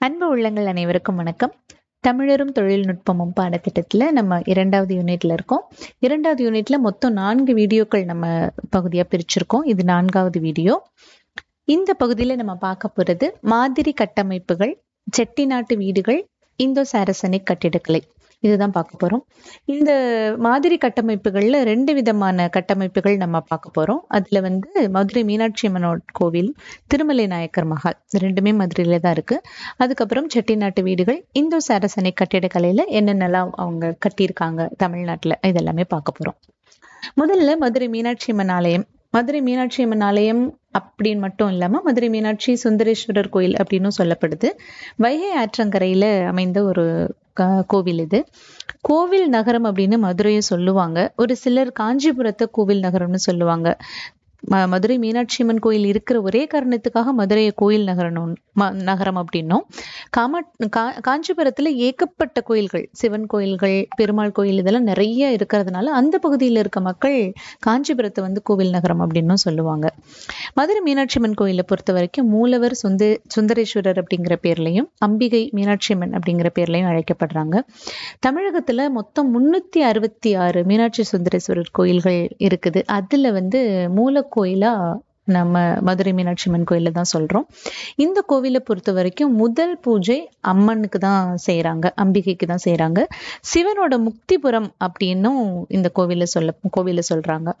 அன்பு உள்ளங்கள் அனைவருக்கும் வணக்கம். தமிழரும் தொழில்நுட்பமும் பாடத்திட்டத்துல நம்ம இரண்டாவது யூனிட்ல இருக்கோம். இரண்டாவது யூனிட்ல மொத்தம் நான்கு வீடியோக்கள் நம்ம பகுதியா பிரிச்சிருக்கோம். இது நான்காவது வீடியோ. இந்த பகுதியில நம்ம பார்க்க போறது மாதிரி கட்டமைப்புகள் செட்டிநாட்டு வீடுகள் இந்தோ சாரசனிக் கட்டிடக்கலை. இதுதான் பார்க்க போறோம். இந்த மாதிரி கட்டமைப்புகள்ல ரெண்டு விதமான கட்டமைப்புகள் நம்ம பார்க்க போறோம். அதுல வந்து மதுரை மீனாட்சி அம்மனோட கோவில் திருமலை நாயக்கர் மஹால் ரெண்டுமே மதுரையில தான் இருக்கு. அதுக்கப்புறம் செட்டிநாட்டு வீடுகள் இந்தோ சாரசனை கட்டிடக்கலையில என்னென்னலாம் அவங்க கட்டியிருக்காங்க தமிழ்நாட்டுல இதெல்லாமே பார்க்க போறோம். முதல்ல மதுரை மீனாட்சி அம்மன் ஆலயம். மதுரை மீனாட்சி அம்மன் ஆலயம் அப்படின்னு மட்டும் இல்லாம மதுரை மீனாட்சி சுந்தரேஸ்வரர் கோயில் அப்படின்னு சொல்லப்படுது. வைகை ஆற்றங்கரையில அமைந்த ஒரு கோவில் இது. கோவில் நகரம் அப்படின்னு மதுரையை சொல்லுவாங்க. ஒரு சிலர் காஞ்சிபுரத்தை கோவில் நகரம்னு சொல்லுவாங்க. மதுரை மீனாட்சி அம்மன் கோயில் இருக்கிற ஒரே காரணத்துக்காக மதுரையை கோயில் நகரணும் நகரம் அப்படின்னும். காமா கா காஞ்சிபுரத்துல ஏகப்பட்ட கோயில்கள் சிவன் கோயில்கள் பெருமாள் கோயில் இதெல்லாம் நிறைய இருக்கிறதுனால அந்த பகுதியில் இருக்க மக்கள் காஞ்சிபுரத்தை வந்து கோவில் நகரம் அப்படின்னும் சொல்லுவாங்க. மதுரை மீனாட்சி அம்மன் கோயிலை பொறுத்த வரைக்கும் மூலவர் சுந்த சுந்தரேஸ்வரர் அப்படிங்கிற பேர்லையும் அம்பிகை மீனாட்சி அம்மன் அப்படிங்கிற பேர்லையும் அழைக்கப்படுறாங்க. தமிழகத்துல மொத்தம் முன்னூத்தி அறுபத்தி ஆறு மீனாட்சி சுந்தரேஸ்வரர் கோயில்கள் இருக்குது. அதுல வந்து மூல கோயிலா நம்ம மதுரை மீனாட்சி அம்மன் கோயில தான் சொல்றோம். இந்த கோவிலை பொறுத்த வரைக்கும் முதல் பூஜை அம்மனுக்கு தான் செய்யறாங்க அம்பிகைக்கு தான் செய்யறாங்க சிவனோட முக்திபுரம் அப்படின்னும் இந்த கோவில சொல்ல கோவில சொல்றாங்க.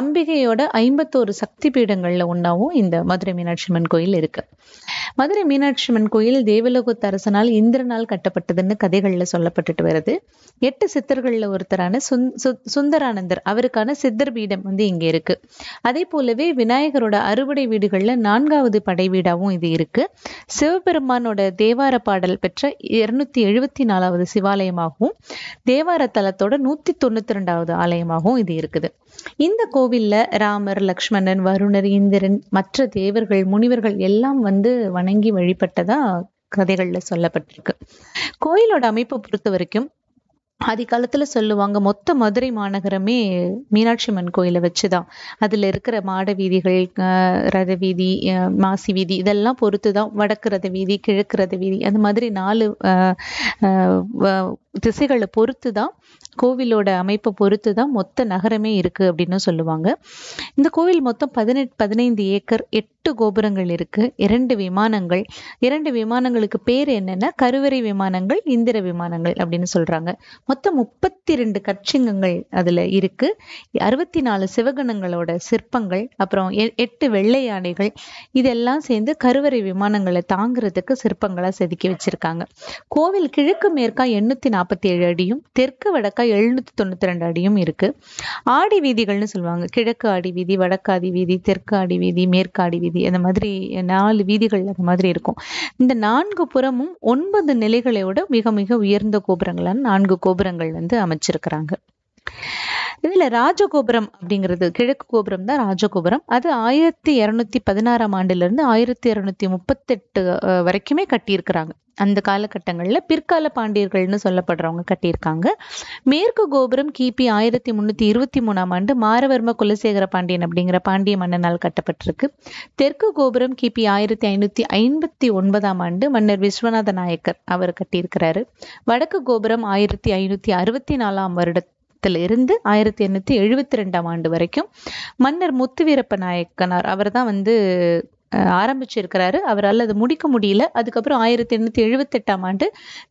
அம்பிகையோட ஐம்பத்தோரு சக்தி பீடங்கள்ல ஒன்னாவும் இந்த மதுரை மீனாட்சி அம்மன் கோயில் இருக்கு. மதுரை மீனாட்சி அம்மன் கோயில் தேவலோகத்து அரசனால் இந்திரனால் கட்டப்பட்டதுன்னு கதைகளில் சொல்லப்பட்டுட்டு வருது. எட்டு சித்தர்களில் ஒருத்தரான சுந்தரானந்தர் அவருக்கான சித்தர் பீடம் வந்து இங்கே இருக்கு. அதே போலவே விநாயகரோட அறுவடை வீடுகளில் நான்காவது படை வீடாகவும் இது இருக்கு. சிவபெருமானோட தேவார பாடல் பெற்ற இருநூத்தி எழுபத்தி நாலாவது சிவாலயமாகவும் தேவார தலத்தோட நூத்தி தொண்ணூத்தி ரெண்டாவது ஆலயமாகவும் இது இருக்குது. இந்த கோவில்ல ராமர் லக்ஷ்மணன் வருணர் இந்திரன் மற்ற தேவர்கள் முனிவர்கள் எல்லாம் வந்து வணங்கி வழிபட்டதா கதைகள்ல சொல்லப்பட்டிருக்கு. கோயிலோட அமைப்பை பொறுத்த வரைக்கும் ஆதி காலத்துல சொல்லுவாங்க மொத்த மதுரை மாநகரமே மீனாட்சி அம்மன் கோயிலை வச்சுதான். அதுல இருக்கிற மாட வீதிகள் ரத வீதி மாசி வீதி இதெல்லாம் பொறுத்துதான். வடக்கு ரத வீதி கிழக்கு ரத வீதி அந்த மாதிரி நாலு திசைகளை பொறுத்து தான் கோவிலோட அமைப்பை பொறுத்து தான் மொத்த நகரமே இருக்கு அப்படின்னு சொல்லுவாங்க. இந்த கோவில் மொத்தம் பதினெட்டு பதினைந்து ஏக்கர் எட்டு கோபுரங்கள் இருக்கு இரண்டு விமானங்கள். இரண்டு விமானங்களுக்கு பேர் என்னன்னா கருவறை விமானங்கள் இந்திர விமானங்கள் அப்படின்னு சொல்றாங்க. மொத்தம் முப்பத்தி ரெண்டு கட்சிங்கங்கள் அதுல இருக்கு. அறுபத்தி நாலு சிவகணங்களோட சிற்பங்கள் அப்புறம் எட்டு வெள்ளை யானைகள் இதெல்லாம் சேர்ந்து கருவறை விமானங்களை தாங்கிறதுக்கு சிற்பங்களா செதுக்கி வச்சிருக்காங்க. கோவில் கிழக்கு மேற்கா எண்ணூத்தி நாற்பத்தி ஏழு அடியும் தெற்கு வடக்கா எழுநூத்தி தொண்ணூத்தி ரெண்டு அடியும் இருக்கு. ஆடி வீதிகள்னு சொல்லுவாங்க. கிழக்கு ஆடி வீதி வடக்காடி வீதி தெற்கு ஆடி வீதி மேற்காடி வீதி அந்த மாதிரி நாலு வீதிகள் அந்த மாதிரி இருக்கும். இந்த நான்கு புறமும் ஒன்பது நிலைகளோட மிக மிக உயர்ந்த கோபுரங்களான நான்கு கோபுரங்கள் வந்து அமைச்சிருக்கிறாங்க. இதில் ராஜகோபுரம் அப்படிங்கிறது கிழக்கு கோபுரம் தான் ராஜகோபுரம். அது ஆயிரத்தி இருநூத்தி பதினாறாம் ஆண்டுல இருந்து ஆயிரத்தி இருநூத்தி முப்பத்தெட்டு வரைக்குமே கட்டியிருக்கிறாங்க. அந்த காலகட்டங்கள்ல பிற்கால பாண்டியர்கள்னு சொல்லப்படுறவங்க கட்டியிருக்காங்க. மேற்கு கோபுரம் கிபி ஆயிரத்தி முன்னூத்தி இருபத்தி மூணாம் ஆண்டு மாரவர்ம குலசேகர பாண்டியன் அப்படிங்கிற பாண்டிய மன்னனால் கட்டப்பட்டிருக்கு. தெற்கு கோபுரம் கிபி ஆயிரத்தி ஐநூத்தி ஐம்பத்தி ஒன்பதாம் ஆண்டு மன்னர் விஸ்வநாத நாயக்கர் அவர் கட்டியிருக்கிறாரு. வடக்கு கோபுரம் ஆயிரத்தி ஐநூத்தி அறுபத்தி நாலாம் வருட இருந்து ஆயிரத்தி எண்ணூத்தி எழுபத்தி ரெண்டாம் ஆண்டு வரைக்கும் மன்னர் முத்துவீரப்ப நாயக்கனார் அவர் தான் வந்து ஆரம்பிச்சிருக்கிறாரு. அவரால் அது முடிக்க முடியல. அதுக்கப்புறம் ஆயிரத்தி எண்ணூத்தி எழுபத்தெட்டாம் ஆண்டு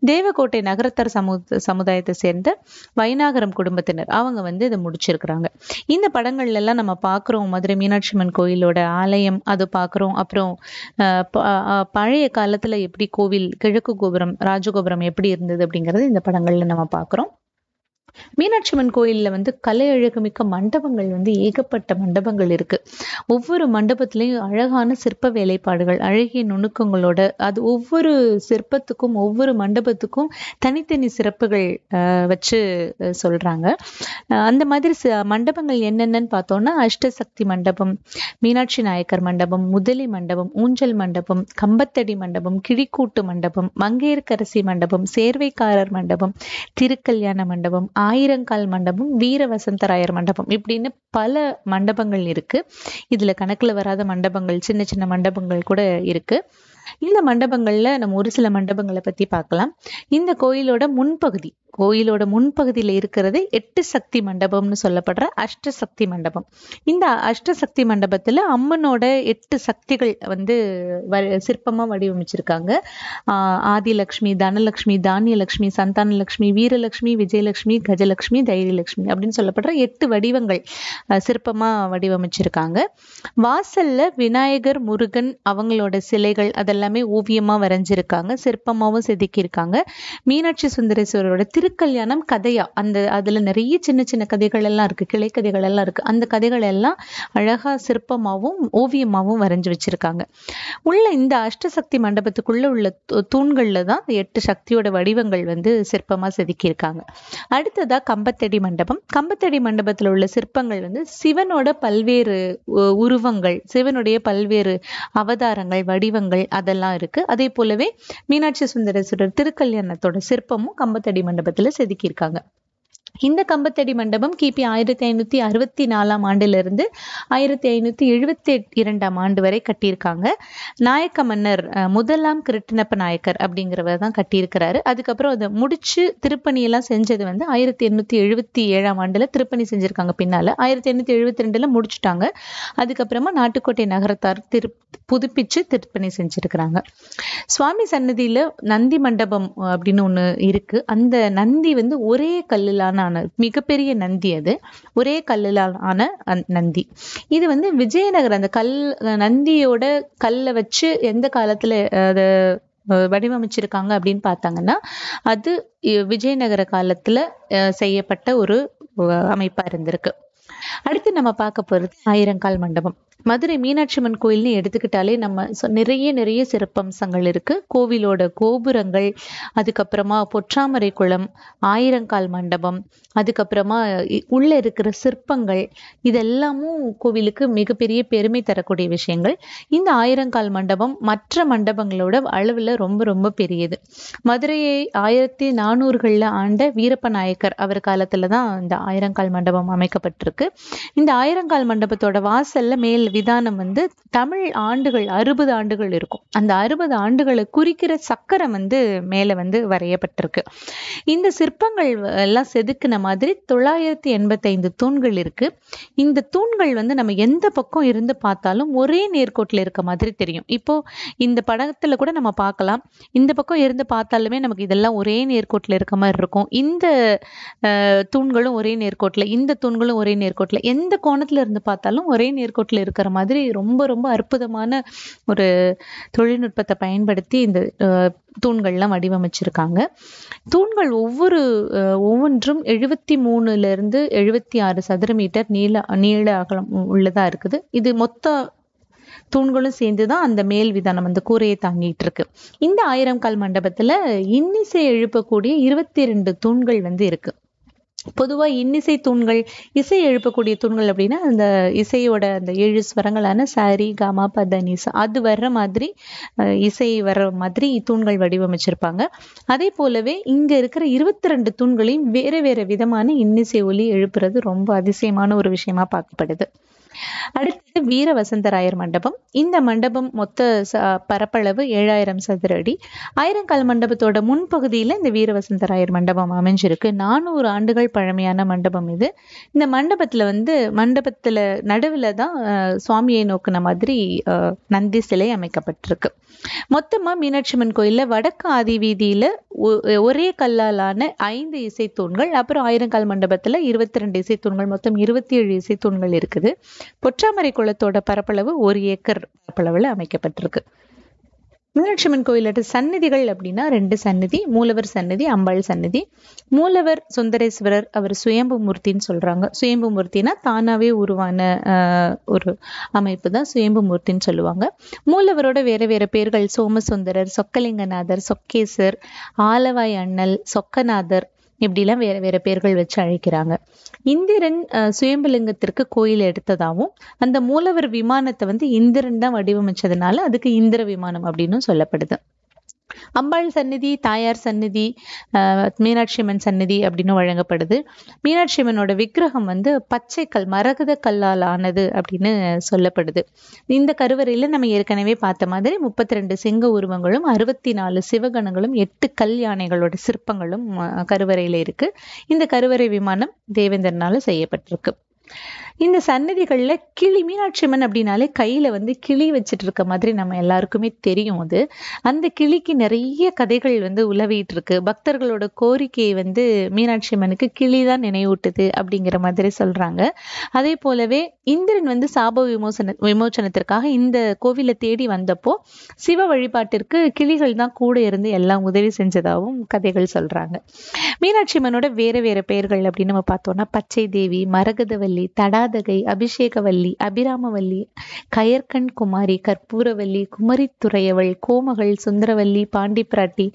தேவக்கோட்டை நகரத்தார் சமு சமுதாயத்தை சேர்ந்த வைநாகரம் குடும்பத்தினர் அவங்க வந்து இதை முடிச்சிருக்கிறாங்க. இந்த படங்கள்ல எல்லாம் நம்ம பார்க்குறோம். மதுரை மீனாட்சி அம்மன் கோயிலோட ஆலயம் அது பாக்குறோம் அப்புறம் பழைய காலத்துல எப்படி கோவில் கிழக்கு கோபுரம் ராஜகோபுரம் எப்படி இருந்தது அப்படிங்கிறது இந்த படங்கள்ல நம்ம பார்க்குறோம். மீனாட்சியம்மன் கோயிலில் வந்து கலை அழகுமிக்க மண்டபங்கள் வந்து ஏகப்பட்ட மண்டபங்கள் இருக்கு. ஒவ்வொரு மண்டபத்திலையும் அழகான சிற்ப வேலைப்பாடுகள் அழகிய நுணுக்கங்களோட அது ஒவ்வொரு சிற்பத்துக்கும் ஒவ்வொரு மண்டபத்துக்கும் தனித்தனி சிறப்புகள் வச்சு சொல்றாங்க. அந்த மாதிரி மண்டபங்கள் என்னென்னு பார்த்தோம்னா அஷ்டசக்தி மண்டபம் மீனாட்சி நாயக்கர் மண்டபம் முதலி மண்டபம் ஊஞ்சல் மண்டபம் கம்பத்தடி மண்டபம் கிழிக்கூட்டு மண்டபம் மங்கையர்கரசி மண்டபம் சேர்வைக்காரர் மண்டபம் திருக்கல்யாண மண்டபம் ஆயிரங்கால் மண்டபம் வீர வசந்தராயர் மண்டபம் இப்படின்னு பல மண்டபங்கள் இருக்கு. இதுல கணக்குல வராத மண்டபங்கள் சின்ன சின்ன மண்டபங்கள் கூட இருக்கு. இந்த மண்டபங்கள்ல நம்ம ஒரு சில மண்டபங்களை பத்தி பார்க்கலாம். இந்த கோயிலோட முன்பகுதி கோயிலோட முன்பகுதியில் இருக்கிறது எட்டு சக்தி மண்டபம்னு சொல்லப்படுற அஷ்ட சக்தி மண்டபம். இந்த அஷ்டசக்தி மண்டபத்துல அம்மனோட எட்டு சக்திகள் வந்து வ- சிற்பமாக வடிவமைச்சிருக்காங்க. ஆதிலக்ஷ்மி தனலக்ஷ்மி தானியலக்ஷ்மி சந்தானலக்ஷ்மி வீரலக்ஷ்மி விஜயலக்ஷ்மி கஜலக்ஷ்மி தைரியலக்ஷ்மி அப்படின்னு சொல்லப்படுற எட்டு வடிவங்கள் சிற்பமாக சிற்பமா வடிவமைச்சிருக்காங்க. வாசல்ல விநாயகர் முருகன் அவங்களோட சிலைகள் அதெல்லாமே ஓவியமா வரைஞ்சிருக்காங்க. சிற்பமாவும் செதுக்கியிருக்காங்க. மீனாட்சி சுந்தரேஸ்வரரோட திருக்கல்யாணம் கதையா? அந்த அதுல நிறைய சின்ன சின்ன கதைகள் எல்லாம் இருக்கு. கிளை கதைகள் எல்லாம் இருக்கு. அந்த கதைகள் எல்லாம் அழகா சிற்பமாவும் ஓவியமாவும் வரைஞ்சு வச்சிருக்காங்க. உள்ள இந்த அஷ்டசக்தி மண்டபத்துக்குள்ள உள்ள தூ- தூண்கள்ல தான் இந்த எட்டு சக்தியோட வடிவங்கள் வந்து சிற்பமா செதுக்கியிருக்காங்க. அடுத்ததா கம்பத்தடி மண்டபம். கம்பத்தடி மண்டபத்துல உள்ள சிற்பங்கள் வந்து சிவனோட பல்வேறு உ- உருவங்கள் சிவனுடைய பல்வேறு அவதாரங்கள் வடிவங்கள் அதெல்லாம் இருக்கு. அதே போலவே மீனாட்சி சுந்தரேஸ்வரர் திருக்கல்யாணத்தோட சிற்பமும் கம்பத்தடி மண்டபம் செதுக்கியிருக்காங்க. இந்த கம்பத்தடி மண்டபம் கிபி ஆயிரத்தி ஐநூத்தி அறுபத்தி நாலாம் ஆண்டுல இருந்து ஆயிரத்தி ஐநூத்தி எழுபத்தி இரண்டாம் ஆண்டு வரை கட்டியிருக்காங்க. நாயக்க மன்னர் அஹ், முதலாம் கிருட்டிணப்ப நாயக்கர் அப்படிங்கிறவர் தான் கட்டியிருக்கிறாரு. அதுக்கப்புறம் அதை முடிச்சு திருப்பணியெல்லாம் செஞ்சது வந்து ஆயிரத்தி எண்ணூத்தி எழுபத்தி ஏழாம் ஆண்டுல திருப்பணி செஞ்சிருக்காங்க பின்னால. ஆயிரத்தி எண்ணூத்தி எழுபத்தி ரெண்டுல முடிச்சுட்டாங்க. அதுக்கப்புறமா நாட்டுக்கோட்டை நகரத்தார் திரு புதுப்பிச்சு திருப்பணி செஞ்சிருக்கிறாங்க. சுவாமி சன்னதியில நந்தி மண்டபம் அப்படின்னு ஒண்ணு இருக்கு. அந்த நந்தி வந்து ஒரே கல்லிலான ஆன மிகப்பெரிய நந்தி அது. ஒரே கல்லில் ஆன நந்தி. இது வந்து விஜயநகர் அந்த கல் நந்தியோட கல்லை வச்சு எந்த காலத்துல அதை வடிவமைச்சிருக்காங்க அப்படின்னு பார்த்தாங்கன்னா அது விஜயநகர காலத்துல செய்யப்பட்ட ஒரு அமைப்பா இருந்திருக்கு. அடுத்து நம்ம பார்க்க போறது ஆயிரங்கால் மண்டபம். மதுரை மீனாட்சி அம்மன் கோயில்னு எடுத்துக்கிட்டாலே நம்ம நிறைய நிறைய சிறப்பம்சங்கள் இருக்கு. கோவிலோட கோபுரங்கள் அதுக்கப்புறமா பொற்றாமரை குளம் ஆயிரங்கால் மண்டபம் அதுக்கப்புறமா உள்ள இருக்கிற சிற்பங்கள் இதெல்லாமும் கோவிலுக்கு மிகப்பெரிய பெருமை தரக்கூடிய விஷயங்கள். இந்த ஆயிரங்கால் மண்டபம் மற்ற மண்டபங்களோட அளவுல ரொம்ப ரொம்ப பெரியது. மதுரையை ஆயிரத்தி நானூறுகள்ல ஆண்ட வீரப்ப நாயக்கர் அவர் காலத்துல தான் இந்த ஆயிரங்கால் மண்டபம் அமைக்கப்பட்டிருக்கு. இந்த ஆயிரங்கால் மண்டபத்தோட வாசல்ல மேல் விதானம் வந்து தமிழ் ஆண்டுகள் அறுபது ஆண்டுகள் இருக்கும். அந்த அறுபது ஆண்டுகளை குறிக்கிற சக்கரம் வந்து மேல வந்து வரையப்பட்டிருக்கு. இந்த சிற்பங்கள் எல்லாம் செதுக்கின மாதிரி தொள்ளாயிரத்தி எண்பத்தைந்து தூண்கள் இருக்கு. இந்த தூண்கள் வந்து நம்ம எந்த பக்கம் இருந்து பார்த்தாலும் ஒரே நேர்கோட்டில் இருக்க மாதிரி தெரியும். இப்போ இந்த படத்துல கூட நம்ம பார்க்கலாம். இந்த பக்கம் இருந்து பார்த்தாலுமே நமக்கு இதெல்லாம் ஒரே நேர்கோட்டில் இருக்க மாதிரி இருக்கும். இந்த தூண்களும் ஒரே நேர்கோட்டில் இந்த தூண்களும் ஒரே நேர்கோட்டில் எந்த கோணத்துல இருந்து பார்த்தாலும் ஒரே நேர்கோட்டில் இருக்கிற மாதிரி ரொம்ப ரொம்ப அற்புதமான ஒரு தொழில்நுட்பத்தை பயன்படுத்தி இந்த தூண்கள்லாம் வடிவமைச்சிருக்காங்க. தூண்கள் ஒவ்வொரு ஒவ்வொன்றும் எழுபத்தி மூணுல இருந்து எழுபத்தி ஆறு சதுர மீட்டர் நீள நீள அகலம் உள்ளதா இருக்குது. இது மொத்த தூண்களும் சேர்ந்துதான் அந்த மேல் விதானம் அந்த கூரையை தாங்கிட்டு இருக்கு இந்த ஆயிரம் கால் மண்டபத்துல இன்னிசை எழுப்பக்கூடிய இருபத்தி ரெண்டு தூண்கள் வந்து இருக்கு. பொதுவா இன்னிசை தூண்கள் இசை எழுப்பக்கூடிய தூண்கள் அப்படின்னா அந்த இசையோட அந்த ஏழு ஸ்வரங்களான சாரி காமா பதனிசா அது வர்ற மாதிரி இசை வர்ற மாதிரி தூண்கள் வடிவமைச்சிருப்பாங்க. அதே போலவே இங்க இருக்கிற இருபத்தி ரெண்டு தூண்களையும் வேற வேற விதமான இன்னிசை ஒலி எழுப்புறது ரொம்ப அதிசயமான ஒரு விஷயமா பார்க்கப்படுது. அடுத்தது வீர வசந்தராயர் மண்டபம். இந்த மண்டபம் மொத்த ச- பரப்பளவு ஏழாயிரம் சதுர அடி. ஆயிரங்கால் மண்டபத்தோட முன்பகுதியில் இந்த வீர வசந்தராயர் மண்டபம் அமைஞ்சிருக்கு. நானூறு ஆண்டுகள் பழமையான மண்டபம் இது. இந்த மண்டபத்துல வந்து மண்டபத்துல நடுவில் தான் சுவாமியை நோக்குன மாதிரி நந்தி சிலை அமைக்கப்பட்டிருக்கு. மொத்தமா மீனாட்சி அம்மன் கோயில்ல வடக்கு ஆதி வீதியில ஒ- ஒரே கல்லாலான ஐந்து இசைத்தூண்கள் அப்புறம் ஆயிரங்கால் மண்டபத்துல இருபத்தி ரெண்டு இசைத்தூண்கள் மொத்தம் இருபத்தி ஏழு இசைத்தூண்கள் இருக்குது. பொற்றாமரை குளத்தோட பரப்பளவு ஒரு ஏக்கர் பரப்பளவுல அமைக்கப்பட்டிருக்கு. மீனாட்சியம்மன் அம்மன் சன்னதிகள் அப்படின்னா ரெண்டு சன்னதி மூலவர் சன்னதி அம்பாள் சன்னதி மூலவர் சுந்தரேஸ்வரர் அவர் சுயம்பு மூர்த்தின்னு சொல்றாங்க. சுயம்பு மூர்த்தினா தானாவே உருவான ஆஹ், ஒரு அமைப்பு தான் சுயம்பு மூர்த்தின்னு சொல்லுவாங்க. மூலவரோட வேற வேற பேர்கள் சோமசுந்தரர் சொக்கலிங்கநாதர் சொக்கேசர் ஆலவாய் அண்ணல் சொக்கநாதர் இப்படிலாம் வேற வேற பேர்கள் வச்சு அழைக்கிறாங்க. இந்திரன் சுயம்பலிங்கத்திற்கு கோயில் எடுத்ததாகவும் அந்த மூலவர் விமானத்தை வந்து இந்திரன் தான் வடிவமைச்சதுனால அதுக்கு இந்திர விமானம் அப்படின்னு சொல்லப்படுது. அம்பாள் சந்நிதி தாயார் சந்நிதி மீனாட்சி அம்மன் சந்நிதி அப்படின்னு வழங்கப்படுது. மீனாட்சி அம்மனோட விக்கிரகம் வந்து பச்சை கல் மரகத கல்லால் ஆனது அப்படின்னு சொல்லப்படுது. இந்த கருவறையில நம்ம ஏற்கனவே பார்த்த மாதிரி முப்பத்தி ரெண்டு சிங்க உருவங்களும் அறுபத்தி நாலு சிவகணங்களும் எட்டு கல் யானைகளோட சிற்பங்களும் கருவறையில் கருவறையில இருக்கு. இந்த கருவறை விமானம் தேவேந்திரனால செய்யப்பட்டிருக்கு. இந்த சன்னதிகளில் கிளி மீனாட்சி அம்மன் அப்படின்னாலே கையில் வந்து கிளி வச்சுட்டு இருக்க மாதிரி நம்ம எல்லாருக்குமே தெரியும் அது. அந்த கிளிக்கு நிறைய கதைகள் வந்து உலவிட்டு இருக்கு. பக்தர்களோட கோரிக்கையை வந்து மீனாட்சி அம்மனுக்கு கிளி தான் நினைவூட்டுது அப்படிங்கிற மாதிரி சொல்கிறாங்க அதே போலவே இந்திரன் வந்து சாப விமோசன விமோச்சனத்திற்காக இந்த கோவிலை தேடி வந்தப்போ சிவ வழிபாட்டிற்கு கிளிகள் தான் கூட இருந்து எல்லாம் உதவி செஞ்சதாகவும் கதைகள் சொல்கிறாங்க மீனாட்சி அம்மனோட வேறு வேறு பெயர்கள் அப்படின்னு நம்ம பார்த்தோம்னா பச்சை தேவி மரகதவல்லி தடாதகை அபிஷேகவல்லி அபிராமவல்லி கயற்கண் குமாரி கற்பூரவல்லி குமரித்துறையவள் கோமகள் சுந்தரவல்லி பாண்டிப்பிராட்டி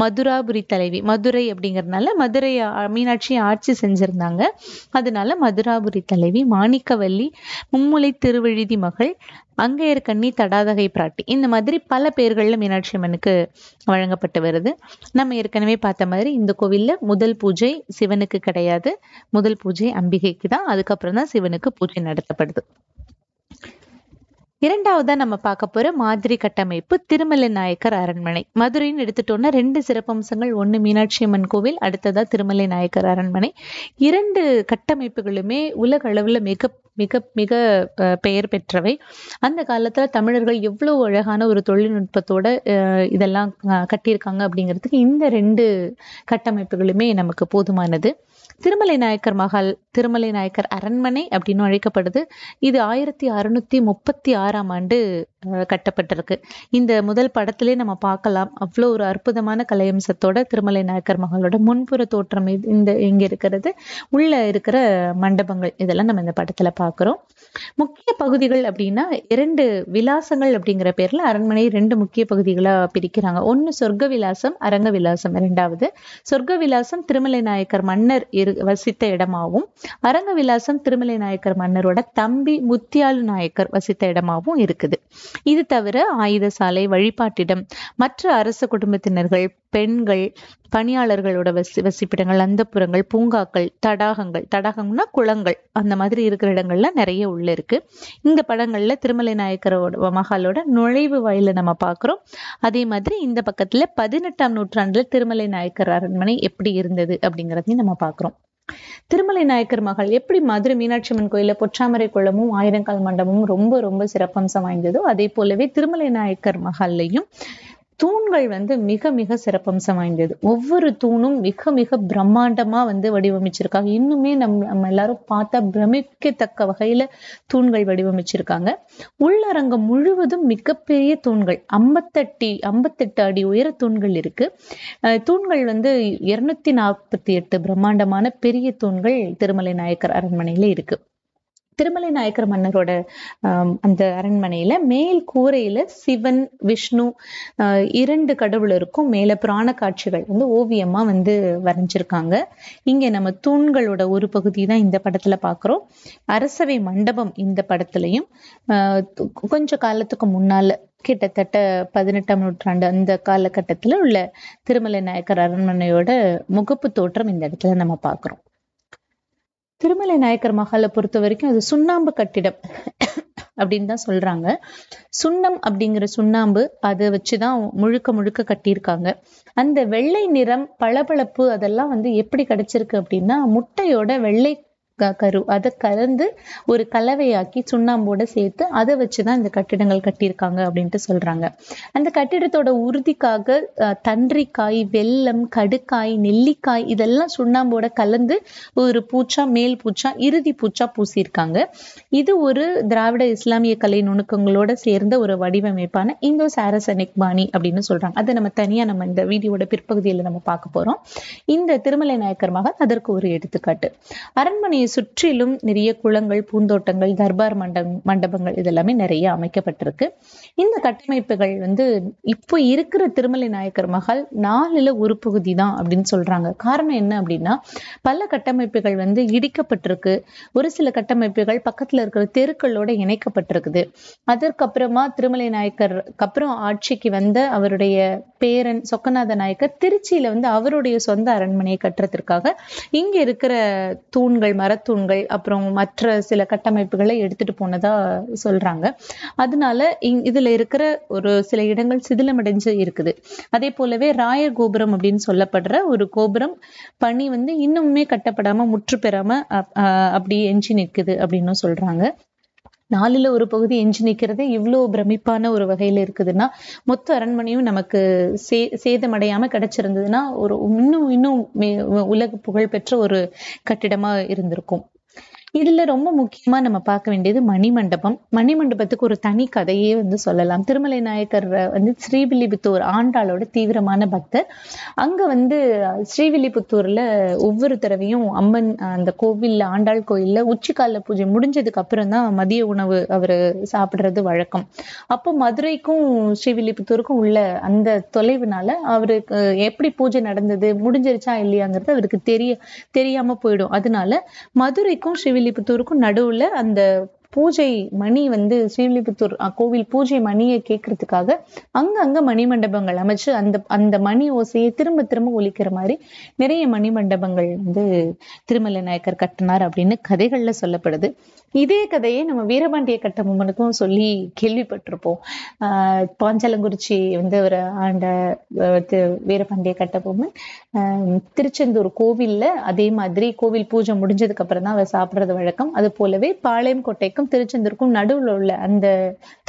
மதுராபுரி தலைவி. மதுரை அப்படிங்கறதுனால மதுரை மீனாட்சி ஆட்சி செஞ்சிருந்தாங்க. அதனால மதுராபுரி தலைவி மாணிக்கவல்லி மும்முலை திருவழுதி மகள் அங்கையர்கண்ணி தடாதகை பிராட்டி. இந்த மாதிரி பல பேர்களில் மீனாட்சி அம்மனுக்கு வழங்கப்பட்டு வருது. நம்ம ஏற்கனவே பார்த்த மாதிரி இந்த கோவில்ல முதல் பூஜை சிவனுக்கு கிடையாது. முதல் பூஜை அம்பிகைக்கு தான். அதுக்கப்புறம் தான் சிவனுக்கு பூஜை நடத்தப்படுது. இரண்டாவதா நம்ம பார்க்க போற மாதிரி கட்டமைப்பு திருமலை நாயக்கர் அரண்மனை. மதுரைன்னு எடுத்துட்டோம்னா ரெண்டு சிறப்பம்சங்கள் ஒண்ணு மீனாட்சி அம்மன் கோவில் அடுத்ததா திருமலை நாயக்கர் அரண்மனை. இரண்டு கட்டமைப்புகளுமே உலக அளவில் மிக மிக மிக அஹ், பெயர் பெற்றவை. அந்த காலத்துல தமிழர்கள் எவ்வளவு அழகான ஒரு தொழில்நுட்பத்தோட அஹ், இதெல்லாம் அஹ், கட்டியிருக்காங்க அப்படிங்கிறதுக்கு இந்த ரெண்டு கட்டமைப்புகளுமே நமக்கு போதுமானது. திருமலை நாயக்கர் மகால் திருமலை நாயக்கர் அரண்மனை அப்படின்னு அழைக்கப்படுது. இது ஆயிரத்தி அறுநூத்தி முப்பத்தி ஆறாம் ஆண்டு கட்டப்பட்டிருக்கு. இந்த முதல் படத்திலே நம்ம பார்க்கலாம். அவ்வளோ ஒரு அற்புதமான கலையம்சத்தோட திருமலை நாயக்கர் மகளோட முன்புற தோற்றம் இந்த இங்க இருக்கிறது உள்ள இருக்கிற மண்டபங்கள் இதெல்லாம் நம்ம இந்த படத்துல பார்க்குறோம். முக்கிய பகுதிகள் அப்படின்னா இரண்டு விலாசங்கள் அப்படிங்கிற பேர்ல அரண்மனை ரெண்டு முக்கிய பகுதிகளா பிரிக்கிறாங்க. ஒன்னு சொர்க்க விலாசம் அரங்க விலாசம் இரண்டாவது. சொர்க்க விலாசம் திருமலை நாயக்கர் மன்னர் இரு வசித்த இடமாவும் அரங்க விலாசம் திருமலை நாயக்கர் மன்னரோட தம்பி முத்தியாலு நாயக்கர் வசித்த இடமாவும் இருக்குது. இது தவிர ஆயுத சாலை வழிபாட்டிடம் மற்ற அரச குடும்பத்தினர்கள் பெண்கள் பணியாளர்களோட வசி வசிப்பிடங்கள் அந்தப்புறங்கள் பூங்காக்கள் தடாகங்கள் தடாகம்னா குளங்கள் அந்த மாதிரி இருக்கிற இடங்கள்ல நிறைய உள்ள இருக்கு. இந்த படங்கள்ல திருமலை நாயக்கரோட மகாலோட நுழைவு வாயில நம்ம பார்க்குறோம் அதே மாதிரி இந்த பக்கத்துல பதினெட்டாம் நூற்றாண்டுல திருமலை நாயக்கர் அரண்மனை எப்படி இருந்தது அப்படிங்கிறதையும் நம்ம பார்க்குறோம் திருமலை நாயக்கர் மகள் எப்படி மதுரை மீனாட்சி அம்மன் கோயிலில் பொற்றாமரை குளமும் ஆயிரங்கால் மண்டபமும் ரொம்ப ரொம்ப சிறப்பம்சம் வாய்ந்ததோ அதே போலவே திருமலை நாயக்கர் மகள்லையும் தூண்கள் வந்து மிக மிக சிறப்பம்சம் வாய்ந்தது. ஒவ்வொரு தூணும் மிக மிக பிரம்மாண்டமா வந்து வடிவமைச்சிருக்காங்க. இன்னுமே நம் நம்ம எல்லாரும் பார்த்தா பிரமிக்கத்தக்க வகையில தூண்கள் வடிவமைச்சிருக்காங்க. உள்ளரங்கம் முழுவதும் மிகப்பெரிய தூண்கள். ஐம்பத்தட்டி ஐம்பத்தெட்டு அடி உயர தூண்கள் இருக்கு. தூண்கள் வந்து இருநூத்தி நாற்பத்தி எட்டு பிரம்மாண்டமான பெரிய தூண்கள் திருமலை நாயக்கர் அரண்மனையில இருக்கு. திருமலை நாயக்கர் மன்னரோட அந்த அரண்மனையில மேல் கூரையில சிவன் விஷ்ணு ஆஹ் இரண்டு கடவுளருக்கும் மேல புராண காட்சிகள் வந்து ஓவியமா வந்து வரைஞ்சிருக்காங்க. இங்க நம்ம தூண்களோட ஒரு பகுதி தான் இந்த படத்துல பாக்குறோம். அரசவை மண்டபம் இந்த படத்துலயும் ஆஹ் கொஞ்ச காலத்துக்கு முன்னால கிட்டத்தட்ட பதினெட்டாம் நூற்றாண்டு அந்த காலகட்டத்துல உள்ள திருமலை நாயக்கர் அரண்மனையோட முகப்பு தோற்றம் இந்த இடத்துல நம்ம பார்க்குறோம் திருமலை நாயக்கர் மஹாலை பொறுத்த வரைக்கும் அது சுண்ணாம்பு கட்டிடம் அப்படின்னு தான் சொல்றாங்க. சுண்ணம் அப்படிங்கிற சுண்ணாம்பு அதை வச்சுதான் முழுக்க முழுக்க கட்டியிருக்காங்க. அந்த வெள்ளை நிறம் பளபளப்பு அதெல்லாம் வந்து எப்படி கிடைச்சிருக்கு அப்படின்னா முட்டையோட வெள்ளை கரு அதை கலந்து ஒரு கலவையாக்கி சுண்ணாம்போட சேர்த்து அதை வச்சு தான் இந்த கட்டிடங்கள் கட்டியிருக்காங்க அப்படின்ட்டு சொல்கிறாங்க அந்த கட்டிடத்தோட உறுதிக்காக தன்றிக்காய் வெல்லம் கடுக்காய் நெல்லிக்காய் இதெல்லாம் சுண்ணாம்போட கலந்து ஒரு பூச்சா மேல் பூச்சா இறுதி பூச்சா பூசியிருக்காங்க. இது ஒரு திராவிட இஸ்லாமிய கலை நுணுக்கங்களோட சேர்ந்த ஒரு வடிவமைப்பான இந்தோ சாரசனிக் பாணி அப்படின்னு சொல்கிறாங்க அதை நம்ம தனியாக நம்ம இந்த வீடியோட பிற்பகுதியில் நம்ம பார்க்க போகிறோம் இந்த திருமலை நாயக்கர் மகன் அதற்கு ஒரு எடுத்துக்காட்டு. அரண்மனை சுற்றிலும் நிறைய குளங்கள் பூந்தோட்டங்கள் தர்பார் மண்டபம் மண்டபங்கள் இதெல்லாமே நிறைய அமைக்கப்பட்டிருக்கு. இந்த கட்டமைப்புகள் வந்து இப்போ இருக்கிற திருமலை நாயக்கர் மகால் நாலுல ஒரு பகுதி தான் அப்படின்னு சொல்றாங்க. காரணம் என்ன அப்படின்னா பல கட்டமைப்புகள் வந்து இடிக்கப்பட்டிருக்கு. ஒரு சில கட்டமைப்புகள் பக்கத்துல இருக்கிற தெருக்களோட இணைக்கப்பட்டிருக்குது. அதற்கப்புறமா திருமலை நாயக்கர் அப்புறம் ஆட்சிக்கு வந்த அவருடைய பேரன் சொக்கநாத நாயக்கர் திருச்சியில வந்து அவருடைய சொந்த அரண்மனையை கட்டுறதுக்காக இங்க இருக்கிற தூண்கள் மரத்தூண்கள் அப்புறம் மற்ற சில கட்டமைப்புகளை எடுத்துட்டு போனதா சொல்றாங்க. அதனால இங்- இதுல இருக்கிற ஒரு சில இடங்கள் சிதிலமடைஞ்சு இருக்குது. அதே போலவே ராய கோபுரம் அப்படின்னு சொல்லப்படுற ஒரு கோபுரம் பணி வந்து இன்னுமே கட்டப்படாம முற்று பெறாம அஹ் அப்படியே எஞ்சி நிக்குது அப்படின்னு சொல்றாங்க. நாலுல ஒரு பகுதி எஞ்சி நிக்கிறது இவ்வளவு பிரமிப்பான ஒரு வகையில இருக்குதுன்னா மொத்த அரண்மனையும் நமக்கு சே சேதமடையாம கிடைச்சிருந்ததுன்னா ஒரு இன்னும் இன்னும் மே- உலக புகழ்பெற்ற ஒரு கட்டிடமா இருந்திருக்கும். இதுல ரொம்ப முக்கியமா நம்ம பார்க்க வேண்டியது மணிமண்டபம். மணிமண்டபத்துக்கு ஒரு தனி கதையே வந்து சொல்லலாம். திருமலை நாயக்கர் வந்து ஸ்ரீவில்லிபுத்தூர் ஆண்டாளோட தீவிரமான பக்தர். அங்க வந்து ஸ்ரீவில்லிபுத்தூர்ல ஒவ்வொரு தடவையும் அம்மன் அந்த கோவில்ல ஆண்டாள் கோயில்ல உச்சிக்கால பூஜை முடிஞ்சதுக்கு அப்புறம் தான் மதிய உணவு அவரு சாப்பிடுறது வழக்கம். அப்போ மதுரைக்கும் ஸ்ரீவில்லிபுத்தூருக்கும் உள்ள அந்த தொலைவுனால அவருக்கு எப்படி பூஜை நடந்தது முடிஞ்சிருச்சா இல்லையாங்கிறது அவருக்கு தெரிய தெரியாம போயிடும். அதனால மதுரைக்கும் ஸ்ரீவில்லிபுத்தூருக்கும் நடுவுல அந்த பூஜை மணி வந்து ஸ்ரீவில்லிபுத்தூர் அஹ், கோவில் பூஜை மணியை கேட்கறதுக்காக அங்க அங்க மணி மண்டபங்கள் அமைச்சு அந்த அந்த மணி ஓசையை திரும்ப திரும்ப ஒலிக்கிற மாதிரி நிறைய மணி மண்டபங்கள் வந்து திருமலை நாயக்கர் கட்டினார் அப்படின்னு கதைகள்ல சொல்லப்படுது. இதே கதையை நம்ம வீரபாண்டிய கட்டபொம்மனுக்கும் சொல்லி கேள்விப்பட்டிருப்போம். ஆஹ் பாஞ்சாலங்குறிச்சி வந்து ஒரு ஆண்ட வீரபாண்டிய கட்டபொம்மன். ஆஹ் திருச்செந்தூர் கோவில்ல அதே மாதிரி கோவில் பூஜை முடிஞ்சதுக்கு அப்புறம் தான் அவர் சாப்பிடுறது வழக்கம். அது போலவே பாளையம் கோட்டைக்கும் திருச்செந்தூருக்கும் நடுவுல உள்ள அந்த